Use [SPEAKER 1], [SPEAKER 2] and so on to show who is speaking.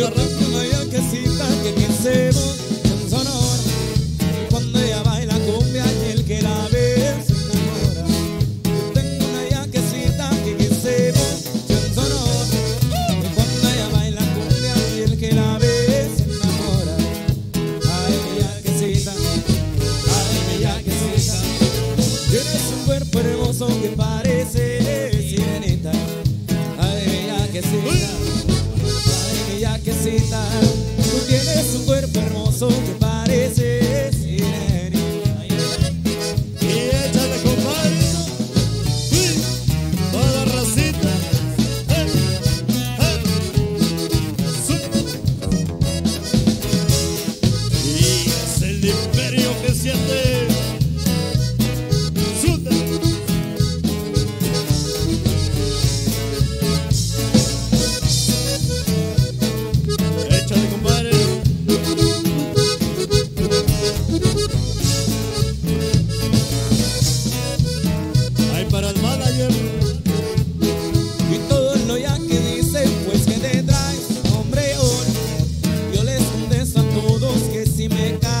[SPEAKER 1] Yo arranco
[SPEAKER 2] una yaquecita que piensemos en Sonora. Y cuando ella baila cumbia y el que la ve se enamora. Yo tengo una yaquecita que piensemos en Sonora. Y cuando ella baila cumbia y el que la ve se enamora. Ay, mi yaquecita, ay, mi yaquecita. Tienes un cuerpo hermoso que parece sirenita. Ay, mi yaquecita. Tú tienes un cuerpo hermoso que parece sirenita.
[SPEAKER 1] Y échale, compadre. Sí, toda la racita. Y es el imperio que siente.
[SPEAKER 2] si me cae.